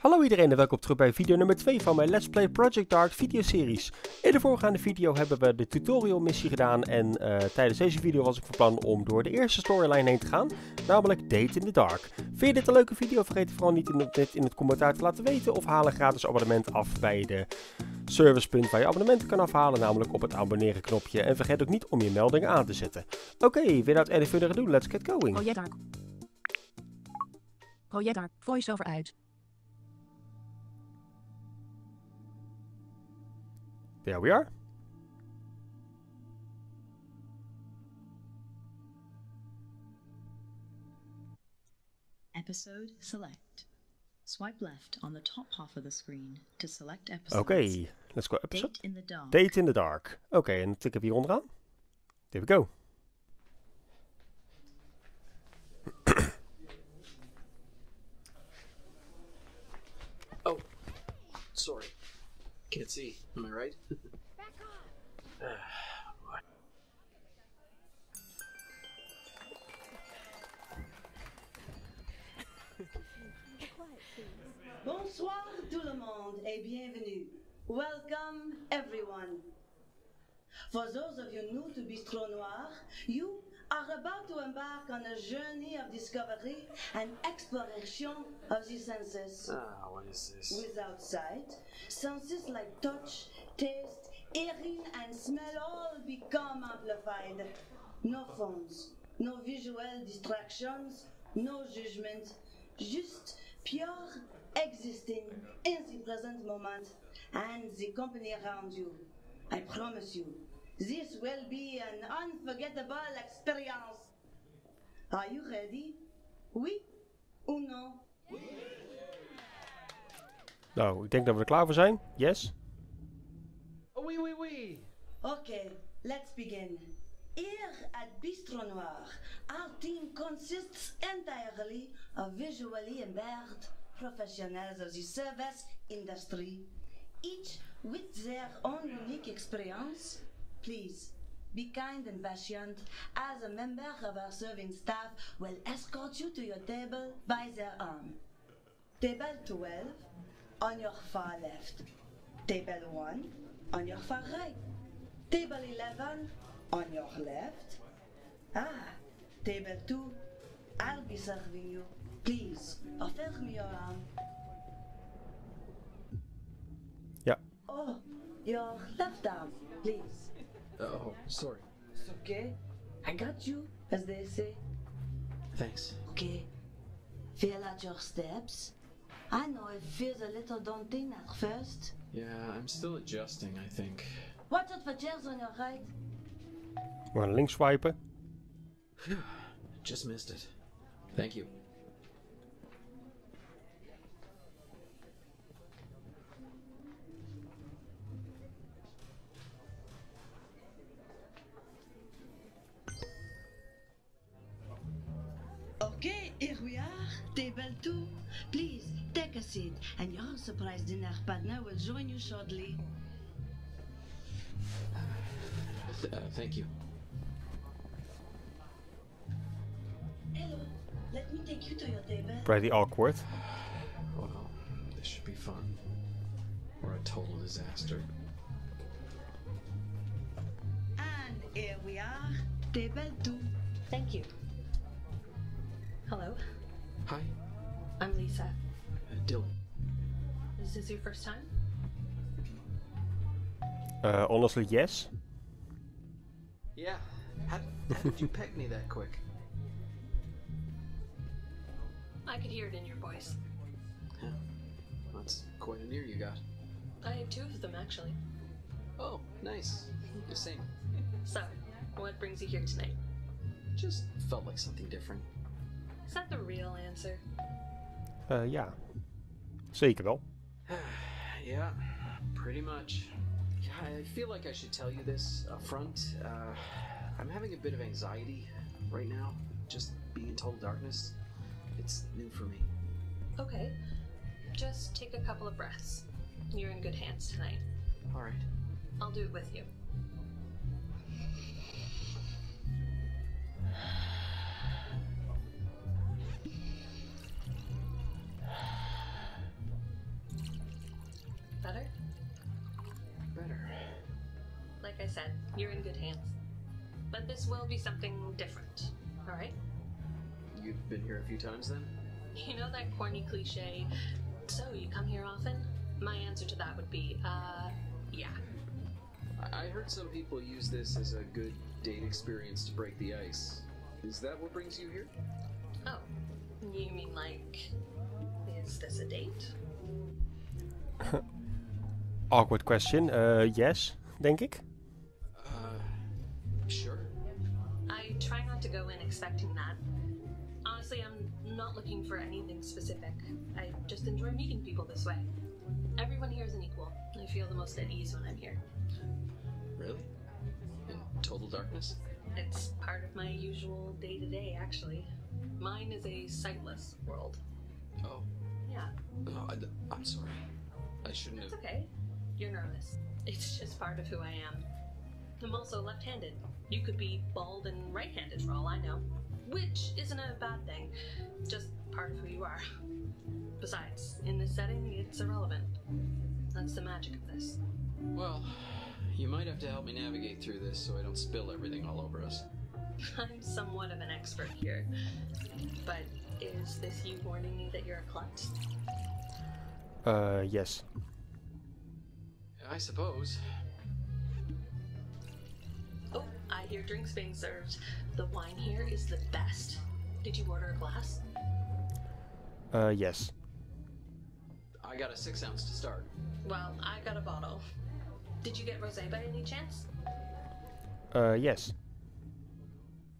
Hallo iedereen en welkom terug bij video nummer 2 van mijn Let's Play Project Dark videoseries. In de voorgaande video hebben we de tutorial missie gedaan en uh, tijdens deze video was ik van plan om door de eerste storyline heen te gaan, namelijk Date in the Dark. Vind je dit een leuke video? Vergeet vooral niet in het, in het commentaar te laten weten of haal een gratis abonnement af bij de servicepunt waar je abonnementen kan afhalen, namelijk op het abonneren knopje. En vergeet ook niet om je meldingen aan te zetten. Oké, okay, without any further ado, let's get going. Project Dark. Project Dark, voice-over uit. There we are. Episode select. Swipe left on the top half of the screen to select episodes. Okay, let's go episode. Date in the dark. Date in the dark. Oké, okay, en tik ik hier onderaan. There we go. oh, sorry. Can't see. Am I right? Bonsoir tout le monde et bienvenue. Welcome everyone. For those of you new to Bistro Noir, you are about to embark on a journey of discovery and exploration of the senses. Ah, what is this? Without sight, senses like touch, taste, hearing, and smell all become amplified. No phones, no visual distractions, no judgment, just pure existing in the present moment and the company around you. I promise you, this will be an unforgettable experience. Are you ready? Oui ou non? Nou, ik denk dat we er klaar voor zijn. Yes? Oui, oui, oui. Okay, let's begin. Here at Bistro Noir, our team consists entirely of visually impaired professionals of the service industry, each with their own unique experience. Please be kind and patient as a member of our serving staff will escort you to your table by their arm. Table 12 on your far left. Table 1 on your far right. Table 11 on your left. Ah, table 2, I'll be serving you. Please, offer me your arm. Ja. Oh, your left arm, sorry. It's okay. I got you, as they say. Thanks. Okay. Feel out your steps. I know it feels a little daunting at first. Yeah, I'm still adjusting, I think. Watch out for chairs on your right. We gaan links swipen. Just missed it. Thank you. And surprise dinner partner will join you shortly. Th- uh, thank you. Hello, let me take you to your table. Pretty awkward. Well, this should be fun. Or a total disaster. And here we are. Table 2. Thank you. Hello, Hi, I'm Lisa. uh, Dylan. Is this your first time? Uh, honestly, yes. Yeah. How, how did you peg me that quick? I could hear it in your voice. Yeah. That's quite an ear you got. I have two of them, actually. Oh, nice. The same. So, what brings you here tonight? Just felt like something different. Is that the real answer? Uh, ja. Zeker wel. Yeah, pretty much. I feel like I should tell you this up front. Uh, I'm having a bit of anxiety right now. Just being in total darkness. It's new for me. Okay. Just take a couple of breaths. You're in good hands tonight. Alright. I'll do it with you. You're in good hands. But this will be something different, alright? You've been here a few times then? You know that corny cliche, so you come here often? My answer to that would be, uh, yeah. I I heard some people use this as a good date experience to break the ice. Is that what brings you here? Oh, you mean like, is this a date? Awkward question. Uh, yes, denk ik. Try not to go in expecting that. Honestly, I'm not looking for anything specific. I just enjoy meeting people this way. Everyone here is an equal. I feel the most at ease when I'm here. Really? In total darkness? It's part of my usual day to day, actually. Mine is a sightless world. Oh, Yeah, oh I, am sorry. I shouldn't it's have. okay. You're nervous. It's just part of who I am. I'm also left handed. You could be bald and right handed for all I know. Which isn't a bad thing, just part of who you are. Besides, in this setting, it's irrelevant. That's the magic of this. Well, you might have to help me navigate through this so I don't spill everything all over us. I'm somewhat of an expert here. But is this you warning me that you're a klutz? Uh, yes. I suppose. Hear drinks being served. The wine here is the best. Did you order a glass? Uh, yes. I got a six ounce to start. Well, I got a bottle. Did you get rosé by any chance? Uh, yes.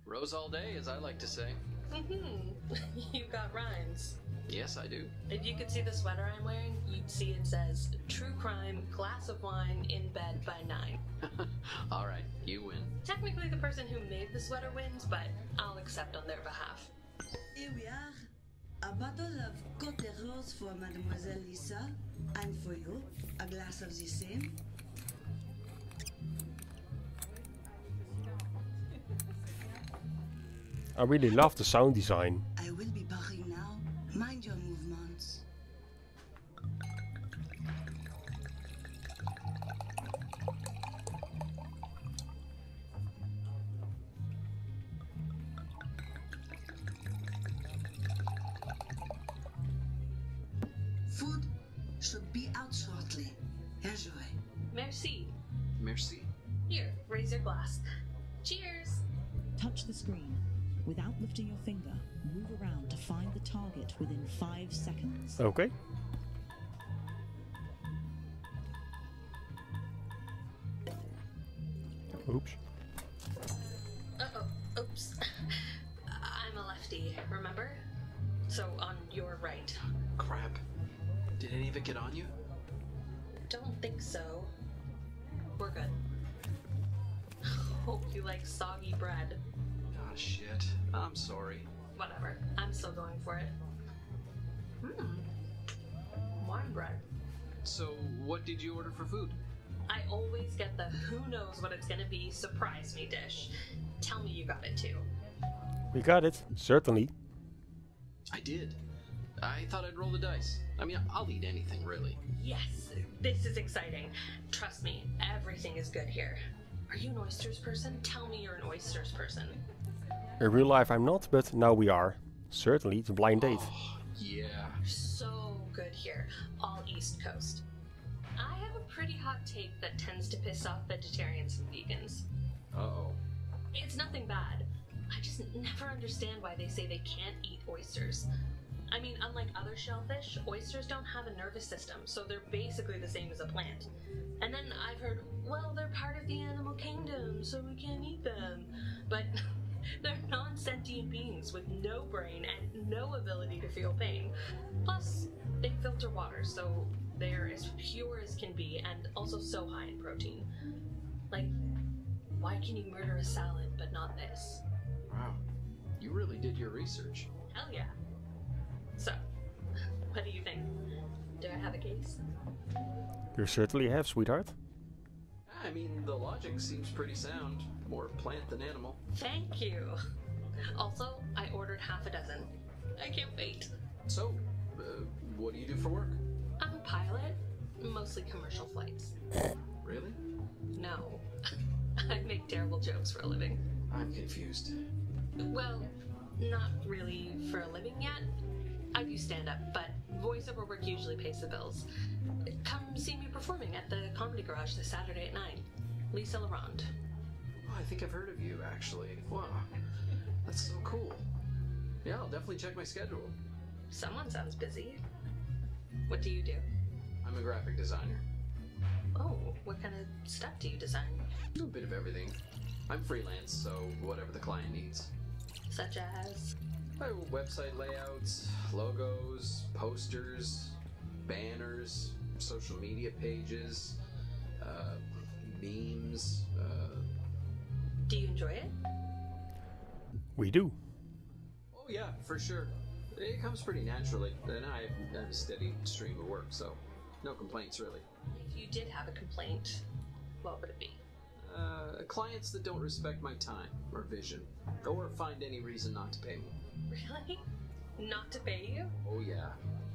Rose all day, as I like to say. Mm-hmm. you got rhymes. Yes, I do. If you could see the sweater I'm wearing, you'd see it says True Crime, glass of wine, in bed by nine. all right, you win. Technically, the person who made the sweater wins, but I'll accept on their behalf. Here we are. A bottle of Côte Rose for Mademoiselle Lisa, and for you, a glass of the same. I really love the sound design. I will be barring now. Mind your Oeps. Uh oh, oops. I'm a lefty, remember? So on your right. Crap. Did any of it get on you? Don't think so. We're good. Hope you like soggy bread. Ah, shit. I'm sorry. Whatever. I'm still going for it. Hmm. Wine bread. So, what did you order for food? I always get the who knows what it's gonna be surprise me dish. Tell me you got it too. We got it. Certainly. I did. I thought I'd roll the dice. I mean, I'll eat anything, really. Yes, this is exciting. Trust me, everything is good here. Are you an oysters person? Tell me you're an oysters person. In real life I'm not, but now we are. Certainly, it's a blind date. Oh, yeah. So good here, all East Coast. I have a pretty hot take that tends to piss off vegetarians and vegans. Uh oh. It's nothing bad. I just never understand why they say they can't eat oysters. I mean, unlike other shellfish, oysters don't have a nervous system, so they're basically the same as a plant. And then I've heard, well, they're part of the animal kingdom, so we can't eat them. But they're non sentient beings with no brain and no ability to feel pain. Plus, they filter water, so they're as pure as can be and also so high in protein. Like, why can you murder a salad but not this? Wow. You really did your research. Hell yeah. So, what do you think? Do I have a case? You certainly have, sweetheart. I mean, the logic seems pretty sound. More plant than animal. Thank you. Also, I ordered half a dozen. I can't wait. So, uh, what do you do for work? Pilot, mostly commercial flights. Really? No. I make terrible jokes for a living. I'm confused. Well, not really for a living yet. I do stand up, but voiceover work usually pays the bills. Come see me performing at the Comedy Garage this Saturday at 9. Lisa Laurent. Oh, I think I've heard of you, actually. Wow. That's so cool. Yeah, I'll definitely check my schedule. Someone sounds busy. What do you do? I'm a graphic designer. Oh, what kind of stuff do you design? Do a bit of everything. I'm freelance, so whatever the client needs. Such as. My website layouts, logos, posters, banners, social media pages, uh, memes. Uh, Do you enjoy it? We do. oh yeah, for sure. It comes pretty naturally, and I have a steady stream of work, so no complaints really. If you did have a complaint, what would it be? Uh, clients that don't respect my time or vision, or find any reason not to pay me. Really? Not to pay you? Oh yeah.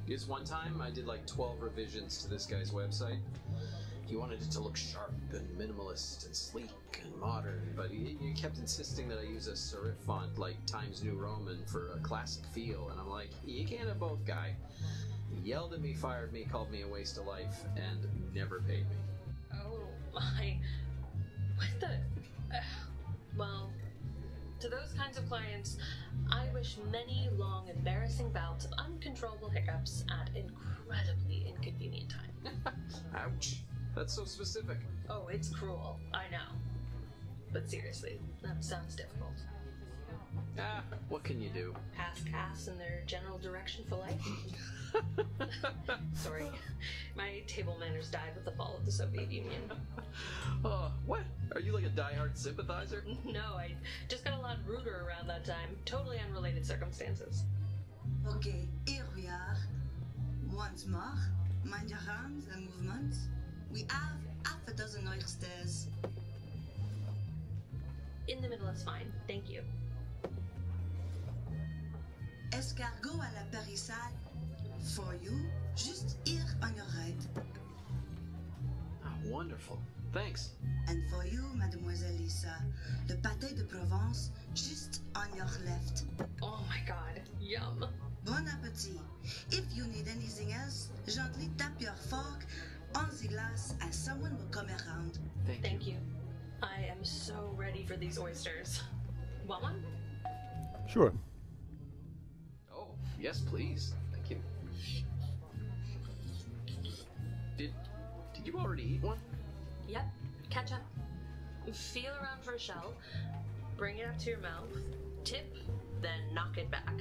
Because one time I did like 12 revisions to this guy's website. He wanted it to look sharp and minimalist and sleek and modern, but he, he kept insisting that I use a serif font like Times New Roman for a classic feel, and I'm like, you can't have both, guy. He yelled at me, fired me, called me a waste of life, and never paid me. Oh my. What the. Uh, well, to those kinds of clients, I wish many long, embarrassing bouts of uncontrollable hiccups at incredibly inconvenient time. Ouch. That's so specific. Oh, it's cruel. I know. But seriously, that sounds difficult. Ah, what can you do? Pass casts in their general direction for life? Sorry, my table manners died with the fall of the Soviet Union. Oh, what? Are you like a diehard sympathizer? No, I just got a lot ruder around that time. Totally unrelated circumstances. Okay, here we are. Once more, mind your hands and movements. We have half a dozen oysters. In the middle is fine, thank you. Escargot à la parissade. For you, just here on your right. Ah, wonderful. Thanks. And for you, Mademoiselle Lisa, the pâté de Provence, just on your left. Oh my god, yum. Bon appetit. If you need anything else, gently tap your fork on the glass as someone will come around. Thank, Thank you. I am so ready for these oysters. Want one? Sure. Oh, yes, please. Thank you. Did did you already eat one? Yep, catch up. Feel around for a shell, bring it up to your mouth, tip, then knock it back.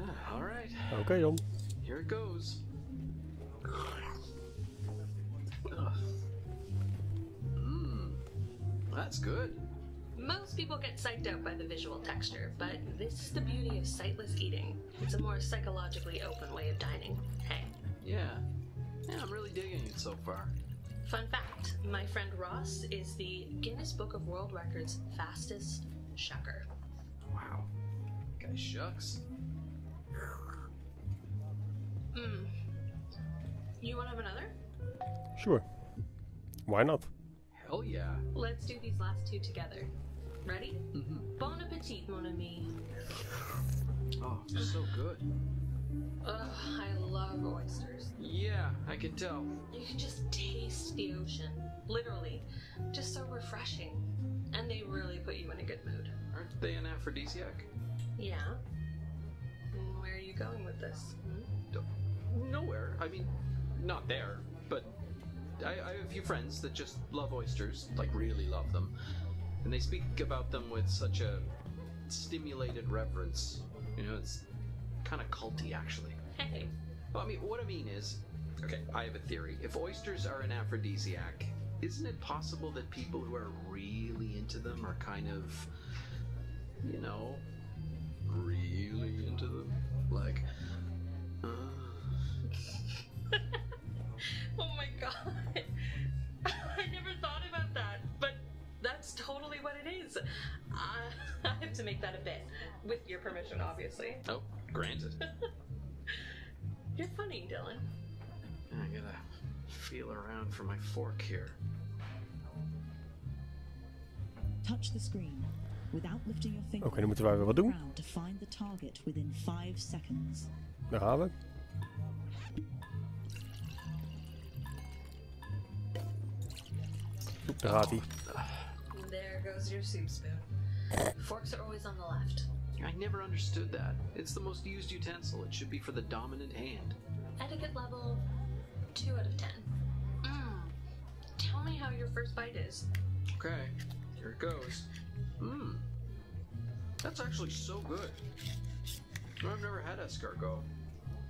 Ah, all right. Okay, dan. Here it goes. Mmm. That's good. Most people get psyched out by the visual texture, but this is the beauty of sightless eating. It's a more psychologically open way of dining. Hey, Yeah. Yeah, I'm really digging it so far. fun fact my friend Ross is the Guinness Book of World Records fastest shucker. Wow. Guy shucks. Mmm. You want to have another? Sure. Why not? Hell yeah. Let's do these last two together. Ready? Mm-hmm. Bon appetit, mon ami. Oh, so good. Ugh, I love oysters. Yeah, I can tell. You can just taste the ocean. Literally. Just so refreshing. And they really put you in a good mood. Aren't they an aphrodisiac? Yeah? Where are you going with this? Hmm? Nowhere. I mean, not there, but I, I have a few friends that just love oysters, like really love them, and they speak about them with such a stimulated reverence. You know, it's kind of culty, actually. Hey, Well, I mean, what I mean is, okay, I have a theory. If oysters are an aphrodisiac, isn't it possible that people who are really into them are kind of, you know, really into them? Like, god. I never thought about that, but that's totally what it is. I, uh, I have to make that a bit. With your permission, obviously. oh, granted. You're funny, Dylan. I gotta feel around for my fork here. Touch the screen. Without lifting your finger, Okay, dan moeten wij weer wat doen. to find the target within 5 seconds. Daar gaan we. Oep, daar gaat. There goes your soup spoon. Forks are always on the left. I never understood that. It's the most used utensil. It should be for the dominant hand. Etiquette level 2 out of 10. Mmm. Tell me how your first bite is. Okay, here it goes. Mmm. That's actually so good. I've never had escargot.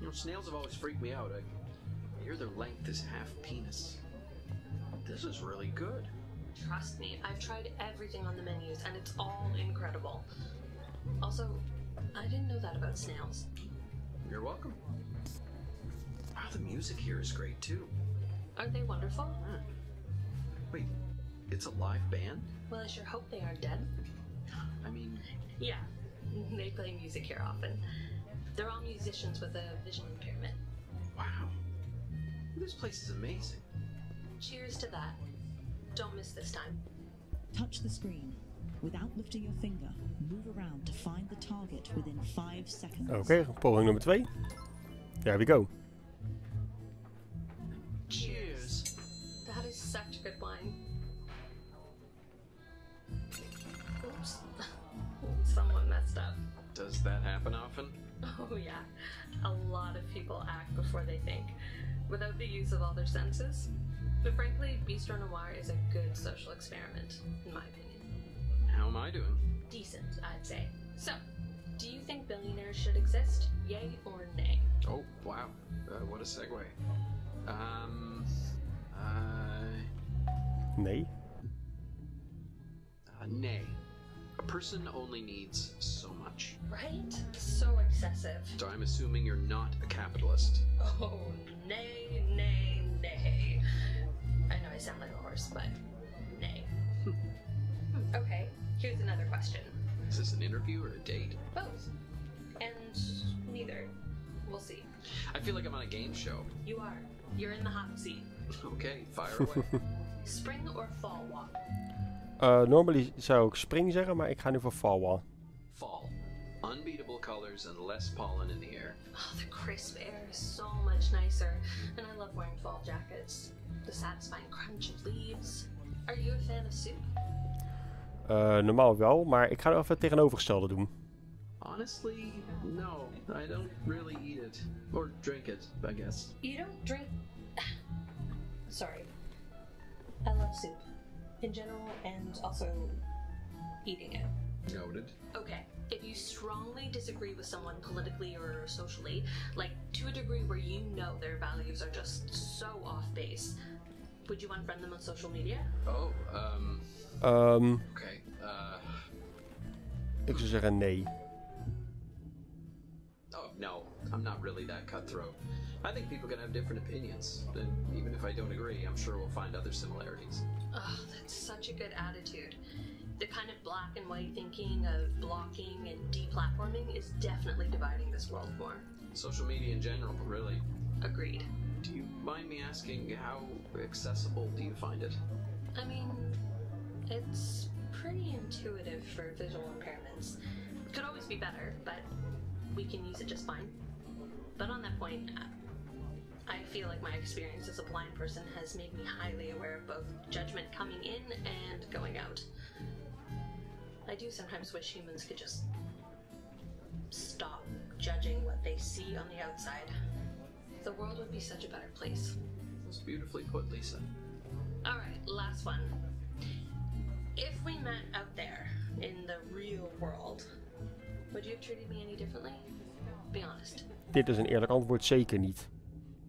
You know, snails have always freaked me out. I, I hear their length is half penis. This is really good. Trust me, I've tried everything on the menus and it's all incredible. Also, I didn't know that about snails. You're welcome. Wow, the music here is great too. Aren't they wonderful? Hmm. Wait, it's a live band? Well, I sure hope they aren't dead. I mean, Yeah, they play music here often. They're all musicians with a vision impairment. wow. This place is amazing. Cheers to that. Don't miss this time. Touch the screen. Without lifting your finger, move around to find the target within 5 seconds. okay, poging nummer 2. There we go. Cheers. That is such a good wine. Oops. Someone messed up. Does that happen often? Oh, yeah. A lot of people act before they think, without the use of all their senses. But frankly, Bistro Noir is a good social experiment, in my opinion. How am I doing? Decent, I'd say. So, do you think billionaires should exist? Yay or nay? Oh, wow. Uh, what a segue. Um, uh, Nee. uh, nay. A person only needs so much. Right? So excessive. So I'm assuming you're not a capitalist. Oh, nay, nay, nay. I know I sound like a horse, but nay. Okay, here's another question. Is this an interview or a date? Both. And neither. We'll see. I feel like I'm on a game show. You are. You're in the hot seat. Okay, fire away. Spring or fall walk? Uh, normally zou ik spring zeggen, maar ik ga nu voor fall wall. Fall. Unbeatable colors and less pollen in the air. Oh, the crisp air is so much nicer. And I love wearing fall jackets. The satisfying crunch of leaves. Are you a fan of soup? Uh, normaal wel, maar ik ga even het tegenovergestelde doen. Honestly, no. I don't really eat it. Or drink it, I guess. You don't drink. Sorry. I love soup. In general, and also eating it. Noted. Okay, if you strongly disagree with someone politically or socially, like to a degree where you know their values are just so off base, would you unfriend them on social media? Oh, um, Ehm, okay. Uh, ik zou zeggen nee. oh, no. I'm not really that cutthroat. I think people can have different opinions. And even if I don't agree, I'm sure we'll find other similarities. Oh, that's such a good attitude. The kind of black and white thinking of blocking and deplatforming is definitely dividing this world more. Social media in general, really. Agreed. Do you mind me asking how accessible do you find it? I mean, it's pretty intuitive for visual impairments. It Could always be better, but we can use it just fine. But on that point, I feel like my experience as a blind person has made me highly aware of both judgment coming in and going out. I do sometimes wish humans could just stop judging what they see on the outside. The world would be such a better place. That's beautifully put, Lisa. All right, last one. If we met out there in the real world, would you have treated me any differently? Be honest. Dit is een eerlijk antwoord, zeker niet.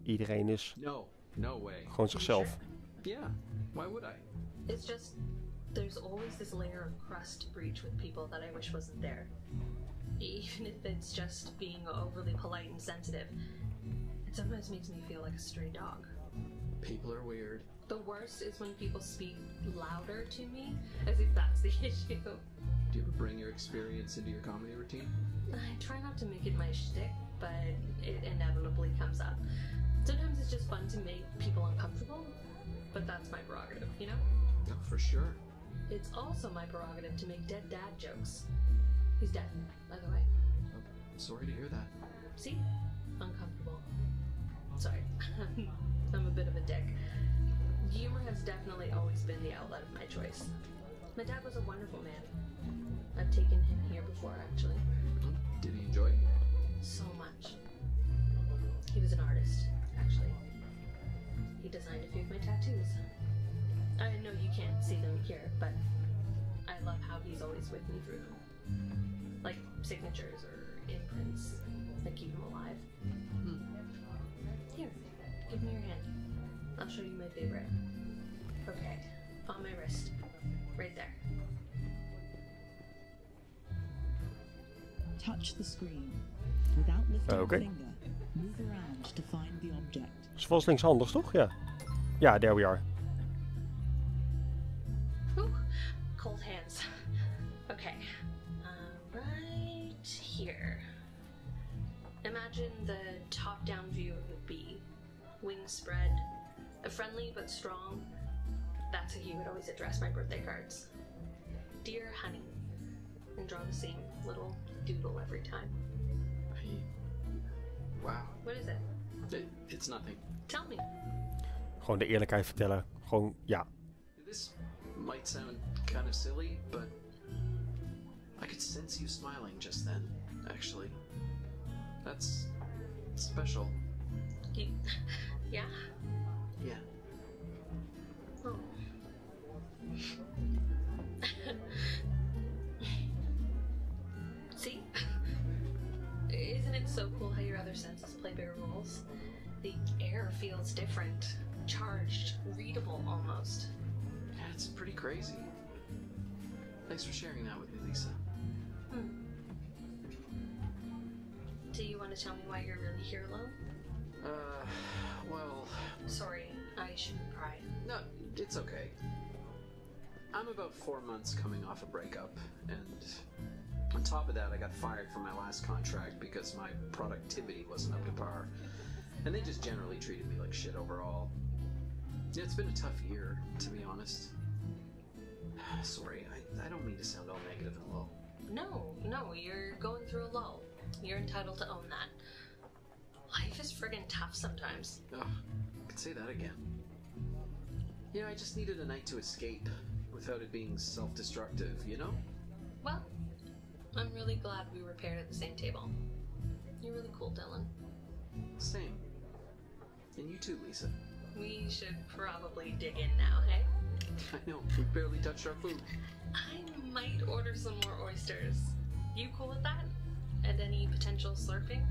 Iedereen is No, no way. gewoon zichzelf. Yeah, why would I? It's just there's always this layer of crust to breach with people that I wish wasn't there. Even if it's just being overly polite and sensitive, it sometimes makes me feel like a stray dog. People are weird. The worst is when people speak louder to me, as if that's the issue. Do you ever bring your experience into your comedy routine? I try not to make it my shtick, but it inevitably comes up. Sometimes it's just fun to make people uncomfortable uncomfortable, but that's my prerogative, you know? Oh, for sure. It's also my prerogative to make dead dad jokes. He's dead, by the way. Oh, sorry to hear that. See? Uncomfortable. Sorry. I'm a bit of a dick. Humor has definitely always been the outlet of my choice. My dad was a wonderful man. I've taken him here before, actually. Did he enjoy it? So much. He was an artist, actually. Here, but I love how he's always with me through. Like signatures or imprints that keep him alive. Hmm. Here, give me your hand. I'll show you my favorite. Okay, on my wrist. Right there. Touch the screen. Without lifting Okay. a finger, move around to find the object. is vast linkshandig, toch? Ja. Ja, there we are. Cold hands. Okay, uh, right here. Imagine the top down view of a bee. Wings spread, a friendly but strong. That's how he would always address my birthday cards. Dear honey. And draw the same little doodle every time. He... Wow. What is it? It, it's nothing. Tell me. Gewoon de eerlijkheid vertellen. Gewoon, ja. This might sound kind of silly, but I could sense you smiling just then, actually. That's special. You, yeah? Yeah. Oh. See? Isn't it so cool how your other senses play bigger roles? The air feels different, charged, readable almost. It's pretty crazy. Thanks for sharing that with me, Lisa. Hmm. Do you want to tell me why you're really here alone? Uh, well, Sorry, I shouldn't pry. no, it's okay. I'm about four months coming off a breakup, and on top of that, I got fired from my last contract because my productivity wasn't up to par. And they just generally treated me like shit overall. Yeah, it's been a tough year, to be honest. Ah, sorry, I, I don't mean to sound all negative and low. No, no, you're going through a lull. You're entitled to own that. Life is friggin' tough sometimes. Ugh, I could say that again. You know, I just needed a night to escape without it being self destructive, you know? Well, I'm really glad we were paired at the same table. You're really cool, Dylan. Same. And you too, Lisa. We should probably dig in now, hey? I know, we barely touched our food. I might order some more oysters. You cool with that? And any potential slurping?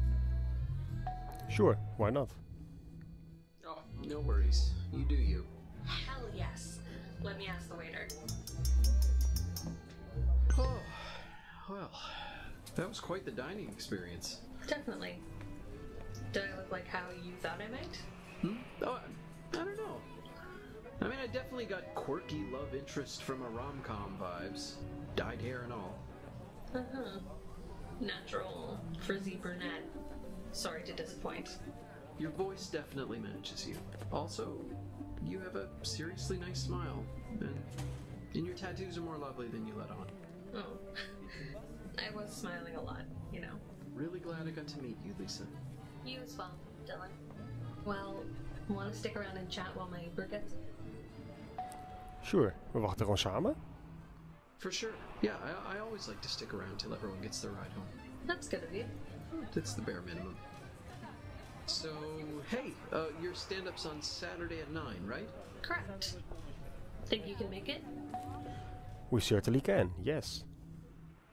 Sure, why not? Oh, no worries. You do you. Hell yes. Let me ask the waiter. Oh, well, that was quite the dining experience. Definitely. Do I look like how you thought I might? Hmm? Oh, I, I don't know. I mean, I definitely got quirky love interest from a rom com vibes. Dyed hair and all. Uh huh. Natural, frizzy brunette. Sorry to disappoint. Your voice definitely matches you. Also, you have a seriously nice smile, and, and your tattoos are more lovely than you let on. Oh. I was smiling a lot, you know. Really glad I got to meet you, Lisa. You as well, Dylan. Well, want to stick around and chat while my Uber gets? Sure, we wachten gewoon samen. For sure. Yeah, I, I always like to stick around till everyone gets their ride home. That's good of you. That's the bare minimum. So, hey, uh, your stand up's on Saturday at 9, right? Correct. Think you can make it? We certainly can, yes.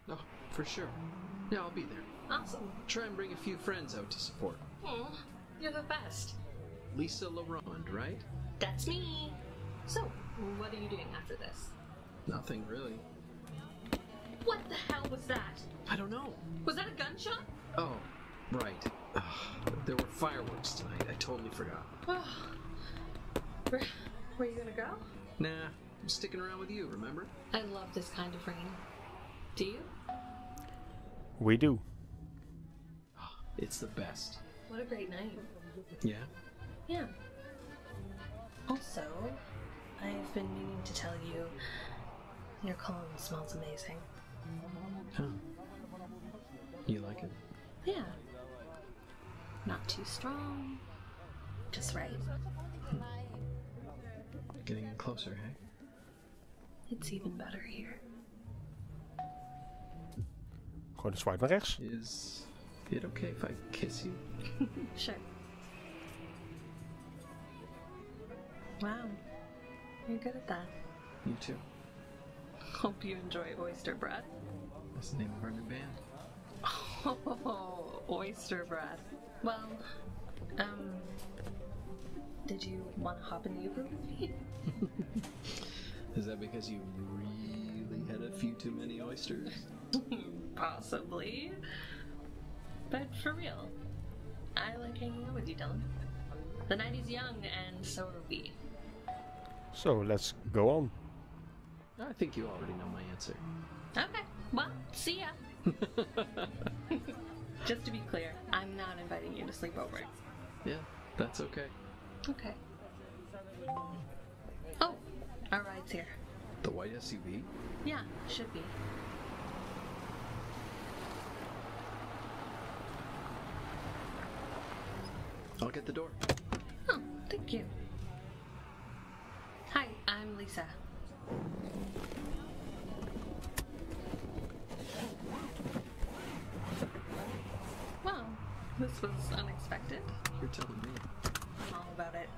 Oh, for sure. Yeah, I'll be there. Awesome. Try and bring a few friends out to support. Oh, you're the best. Lisa LaRonde, right? That's me. So, what are you doing after this? Nothing really. What the hell was that? I don't know. Was that a gunshot? Oh, right. Ugh, there were fireworks tonight. I totally forgot. Oh. Where, where are you gonna go? Nah, I'm sticking around with you, remember? I love this kind of rain. Do you? We do. It's the best. What a great night. Yeah? Yeah. Also, I've been meaning to tell you your cologne smells amazing. Huh. You like it? Yeah. Not too strong. Just right. Hmm. Getting closer, hey? It's even better here. Gewoon een swipe naar rechts. Is it okay if I kiss you? Sure. Wow. You're good at that. You too. Hope you enjoy oyster breath. That's the name of our new band. Oh, oyster breath. Well, um, did you want to hop in the Uber with me? Is that because you really had a few too many oysters? Possibly. But for real, I like hanging out with you, Dylan. The night is young, and so are we. So, let's go on. I think you already know my answer. Okay, well, see ya. Just to be clear, I'm not inviting you to sleep over. Yeah, that's okay. Okay. Oh, our ride's here. The white SUV? Yeah, should be. I'll get the door. Oh, thank you. Hi, I'm Lisa. Well, this was unexpected. You're telling me. I'm all about it.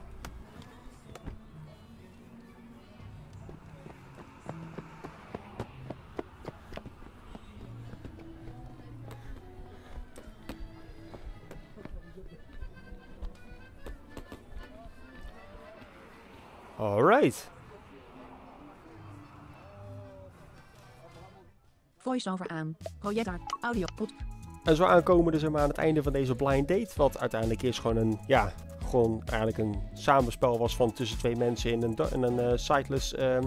Alright. Voice-over aan. Projector. Audio. En zo aankomen dus aan het einde van deze blind date. Wat uiteindelijk is gewoon een, ja, gewoon eigenlijk een samenspel was van tussen twee mensen in een, in een eh, siteless ehm,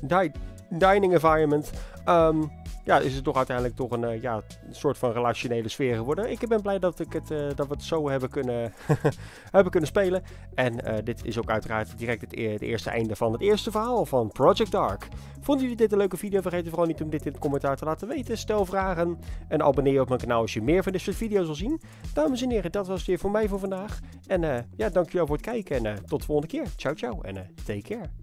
di- dining environment. Ehm, ja, is het toch uiteindelijk toch een, eh, ja, soort van relationele sfeer geworden. Ik ben blij dat, ik het, eh, dat we het zo hebben kunnen, hebben kunnen spelen. En eh, dit is ook uiteraard direct het, e- het eerste einde van het eerste verhaal van Project Dark. Vonden jullie dit een leuke video? Vergeet vooral niet om dit in de commentaar te laten weten. Stel vragen en abonneer op mijn kanaal als je meer van dit soort video's wil zien. Dames en heren, dat was het weer voor mij voor vandaag. En ja, dankjewel voor het kijken en tot de volgende keer. Ciao, ciao en take care.